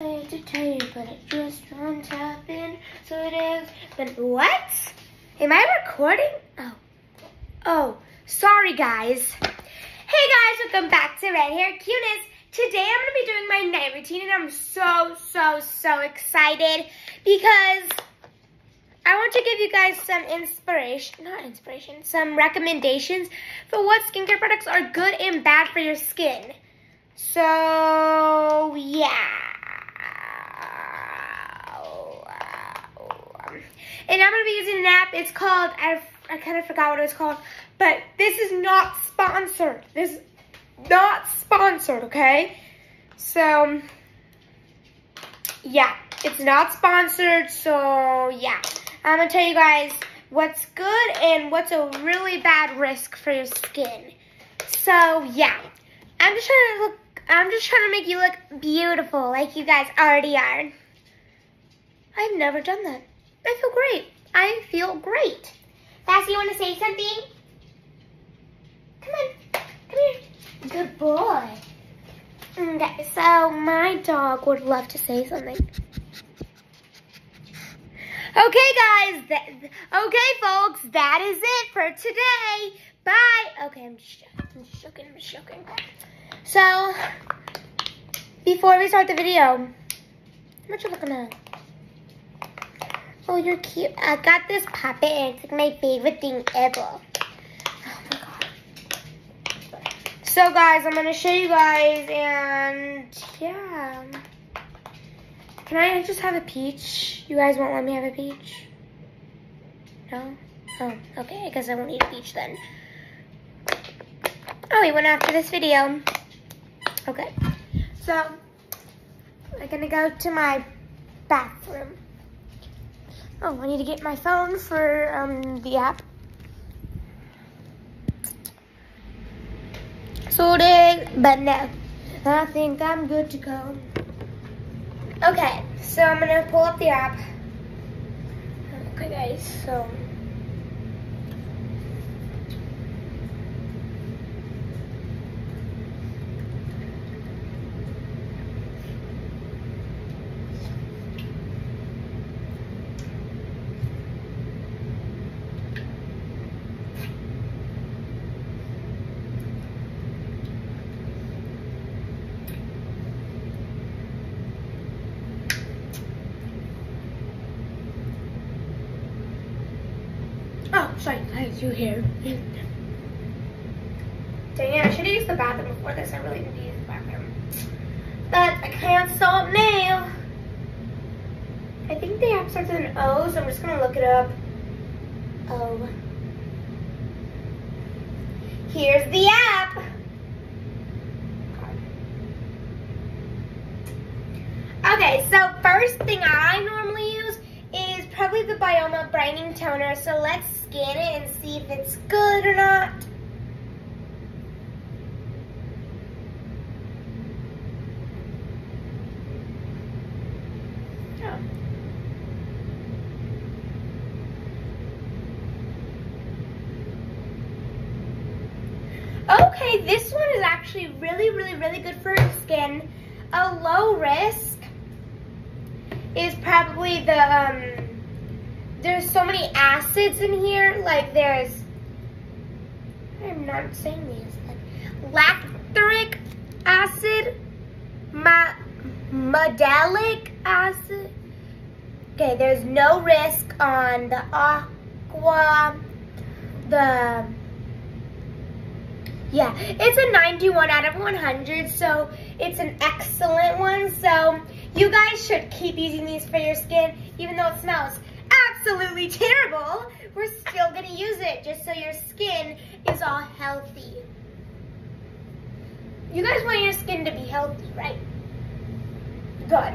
I hate to tell you, but it just won't happen. So it is. But what? Am I recording? Oh. Oh. Sorry, guys. Hey, guys. Welcome back to Red Hair Cuteness. Today, I'm going to be doing my night routine, and I'm so, so, so excited because I want to give you guys some inspiration, not inspiration, some recommendations for what skincare products are good and bad for your skin. So, And I'm going to be using an app. It's called, I, I kind of forgot what it was called, but this is not sponsored. This is not sponsored, okay? So, yeah, it's not sponsored, so yeah. I'm going to tell you guys what's good and what's a really bad risk for your skin. So, yeah. I'm just trying to look, I'm just trying to make you look beautiful like you guys already are. I've never done that. I feel great. I feel great. Lassie, you want to say something? Come on. Come here. Good boy. Mm, okay, so my dog would love to say something. Okay, guys. That, okay, folks. That is it for today. Bye. Okay, I'm just, I'm just joking. I'm just joking. So, before we start the video, what you looking at? Oh, you're cute. I got this puppet and it's like my favorite thing ever. Oh my god. So guys, I'm gonna show you guys and yeah. Can I just have a peach? You guys won't let me have a peach? No? Oh, okay. I guess I won't eat a peach then. Oh, we went after this video. Okay. So, I'm gonna go to my bathroom. Oh, I need to get my phone for um, the app. Sorted, but no. I think I'm good to go. Okay, so I'm gonna pull up the app. Okay guys, so Sorry, guys, you here. Dang it, I should have used the bathroom before this. I really need to use the bathroom. But I can't stop now. I think the app starts with an O, so I'm just gonna look it up. O. Here's the app. Okay, so first thing I normally is the Byoma Brightening Toner. So let's scan it and see if it's good or not. Oh. Okay, this one is actually really, really, really good for skin. A low risk is probably the, um, there's so many acids in here, like there's, I'm not saying these, like lactic acid, ma mandelic acid. Okay, there's no risk on the aqua, the, yeah, it's a 91 out of 100, so it's an excellent one. So you guys should keep using these for your skin, even though it smells absolutely terrible. We're still gonna use it just so your skin is all healthy. You guys want your skin to be healthy, right? Good.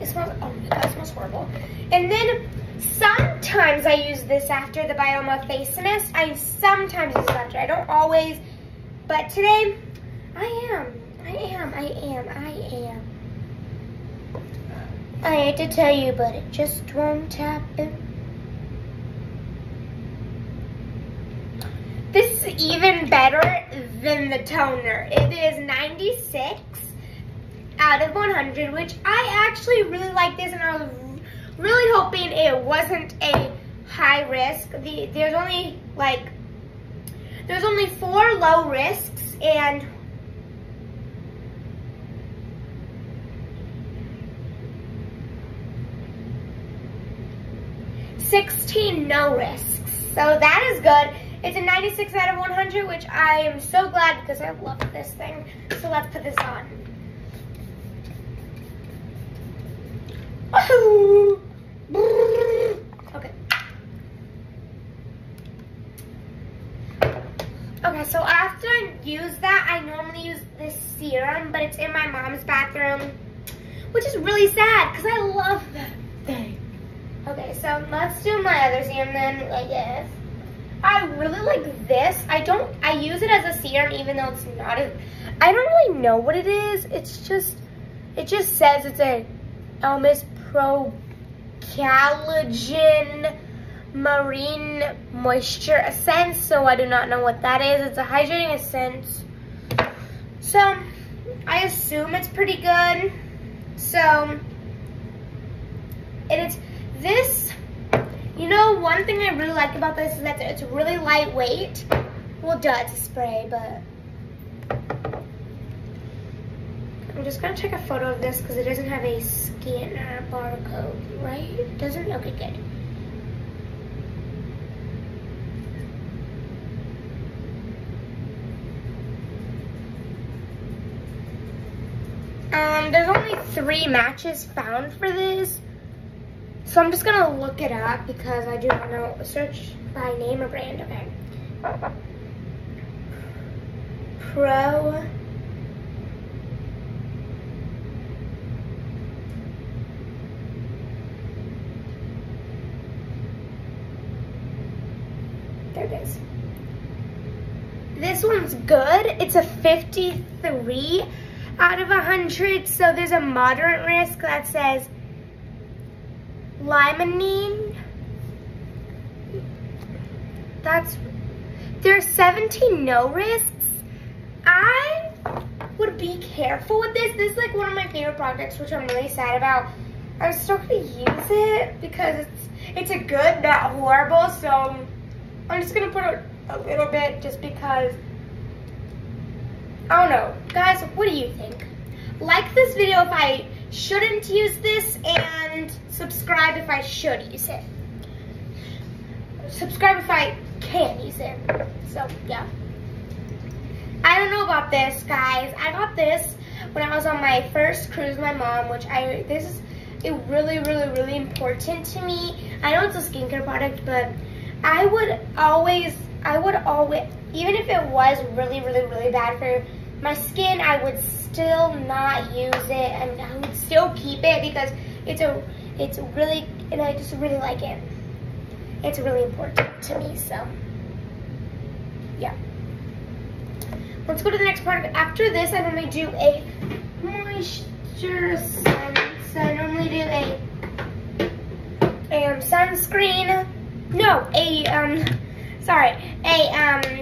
It smells, oh my god, it smells horrible. And then sometimes I use this after the Byoma face mist. I sometimes use it after, I don't always, but today I am, I am, I am, I am. I hate to tell you, but it just won't happen. This is even better than the toner. It is 96 out of 100, which I actually really like this, and I was really hoping it wasn't a high risk. The, there's only like there's only four low risks, and Sixteen no risks. So that is good. It's a 96 out of 100, which I am so glad because I love this thing. So let's put this on. Okay. Okay, so after I use that, I normally use this serum, but it's in my mom's bathroom, which is really sad because I love that. Okay, so let's do my other serum then, I guess. I really like this. I don't, I use it as a serum even though it's not a, I don't really know what it is. It's just, it just says it's a Elemis Pro Collagen Marine Moisture Essence. So I do not know what that is. It's a hydrating essence. So I assume it's pretty good. So, and it's this you know, one thing I really like about this is that it's really lightweight. Well, duh, it's a spray, but... I'm just gonna take a photo of this because it doesn't have a scanner barcode, right? It doesn't? Okay, good. Um, there's only three matches found for this. So I'm just gonna look it up because I do not know. Search by name or brand. Okay. Pro. There it is. This one's good. It's a 53 out of 100. So there's a moderate risk that says limonene. That's, there's 17 no risks. I would be careful with this. This is like one of my favorite projects, which I'm really sad about. I'm still gonna use it because it's it's a good, not horrible. So I'm just gonna put a, a little bit just because. I don't know. Guys, what do you think? Like this video if I shouldn't use this and subscribe if I should use it. Subscribe if I can use it. So, yeah. I don't know about this, guys. I got this when I was on my first cruise with my mom, which I, this is really, really, really important to me. I know it's a skincare product, but I would always, I would always, even if it was really, really, really bad for my skin, I would still not use it and I would still keep it because it's a it's really and I just really like it. It's really important to me, so yeah. Let's go to the next part. After this, I normally do a moisture sun. So I normally do a um, sunscreen. No, a um, sorry, a um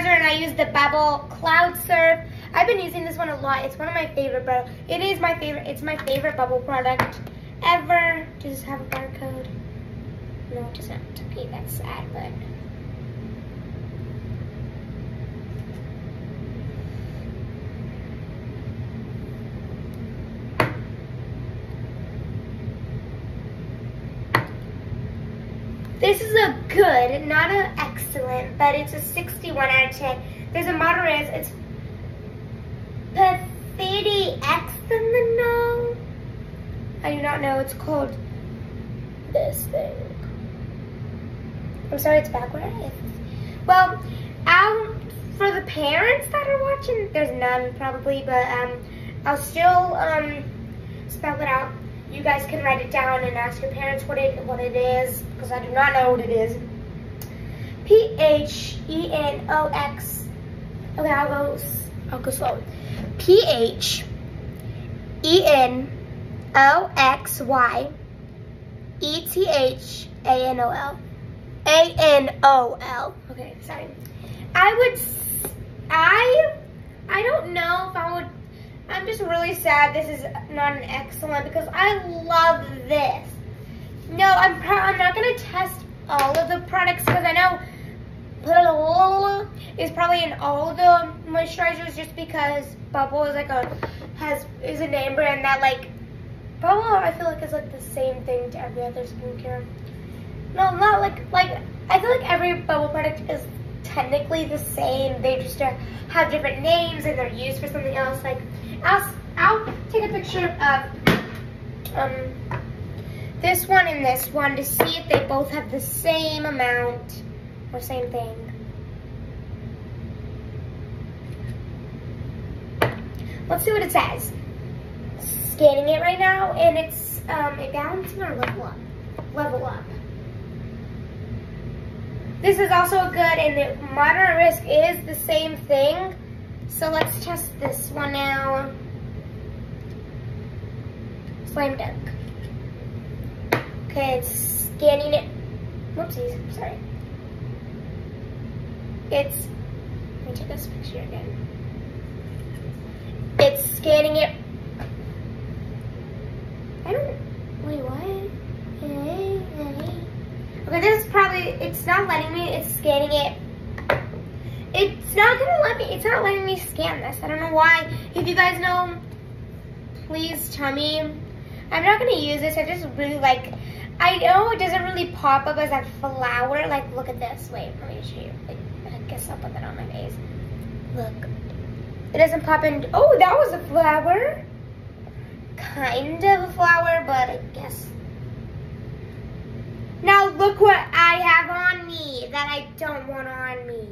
moisturizer, and I use the Bubble Cloud Surf. I've been using this one a lot. It's one of my favorite, but it is my favorite. It's my favorite bubble product ever. Does this have a barcode? No, it doesn't. Okay, that's sad, but. This is a good, not an excellent, but it's a 61 out of 10. There's a moderate, it's Pathidi X in the no. I do not know, it's called this thing. I'm sorry, it's backwards. Well, um, for the parents that are watching, there's none probably, but um, I'll still um, spell it out you guys can write it down and ask your parents what it what it is because I do not know what it is. P H E N O X. Okay, I'll go. I'll go slow. P H E N O X Y E T H A N O L A N O L. Okay, sorry. I would. I. I don't know if I I'm just really sad this is not an excellent because I love this. No, I'm I'm not gonna test all of the products because I know is probably in all the moisturizers just because Bubble is like a has is a name brand that like Bubble I feel like is like the same thing to every other skincare. No, not like like I feel like every Bubble product is technically the same. They just have different names and they're used for something else. Like I'll I'll take a picture of um this one and this one to see if they both have the same amount or same thing. Let's see what it says. Scanning it right now, and it's um, a balancing or level up. Level up. This is also good, and the moderate risk is the same thing. So let's test this one now. Slam dunk. Okay, it's scanning it. Whoopsies, sorry. It's, let me take this picture again. It's scanning it. I don't, wait, what? Okay, this is probably, it's not letting me, it's scanning it. It's not gonna let me, it's not letting me scan this. I don't know why. If you guys know, please tell me. I'm not gonna use this, I just really like I know it doesn't really pop up as a flower. Like, look at this. Wait, let me show you. Like, I guess I'll put that on my face. Look. It doesn't pop in. Oh, that was a flower. Kind of a flower, but I guess. Now look what I have on me that I don't want on me.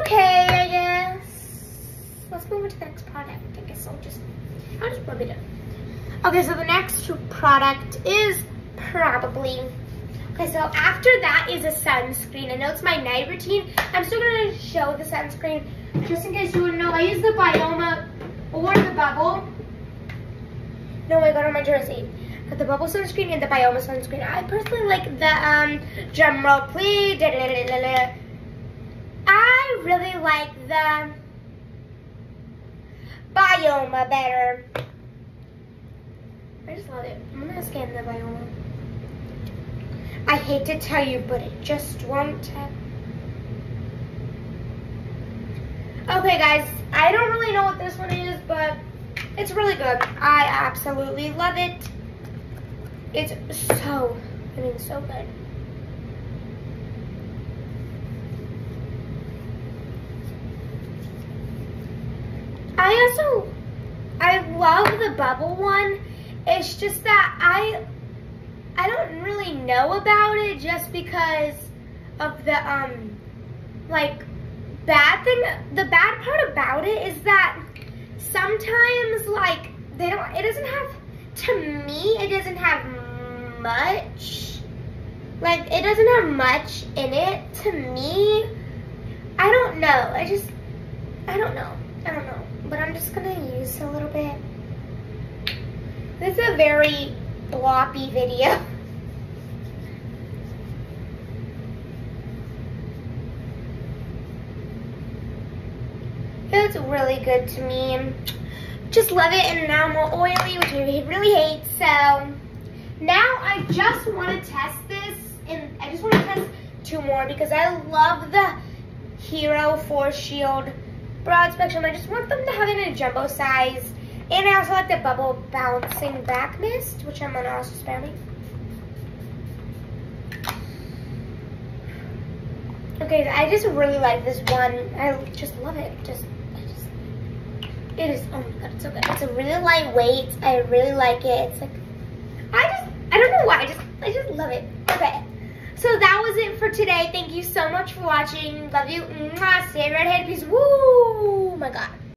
Okay, I guess. Let's move on to the next product. I guess I'll just, I'll just rub it in. Okay, so the next product is probably, okay, so after that is a sunscreen. I know it's my night routine. I'm still gonna show the sunscreen just in case you wouldn't know. I use the Byoma or the Bubble. No, I got on my jersey. Got the Bubble sunscreen and the Byoma sunscreen. I personally like the um, drum roll, please. Da, da, da, I really like the Byoma better. I just love it. I'm gonna scan the Byoma. I hate to tell you, but it just won't. Okay, guys, I don't really know what this one is, but it's really good. I absolutely love it. It's so, I mean, so good. I also, I love the bubble one. It's just that I I don't really know about it just because of the um like bad thing the bad part about it is that sometimes like they don't it doesn't have to me it doesn't have much like it doesn't have much in it to me. I don't know. I just I don't know. I don't know but I'm just gonna use a little bit this is a very floppy video. It's really good to me. Just love it and now I'm more oily, which I really hate. So now I just want to test this and I just want to test two more because I love the Hero Force Shield Broad Spectrum. I just want them to have it in a jumbo size and I also like the Bubble Bouncing Back Mist, which I'm to also spare me. Okay, I just really like this one. I just love it. Just, I just, it is, oh my god, it's so good. It's a really lightweight. I really like it. It's like, I just, I don't know why. I just, I just love it. Okay. So that was it for today. Thank you so much for watching. Love you. Mwah. Stay redhead. Peace. Woo! Oh my god.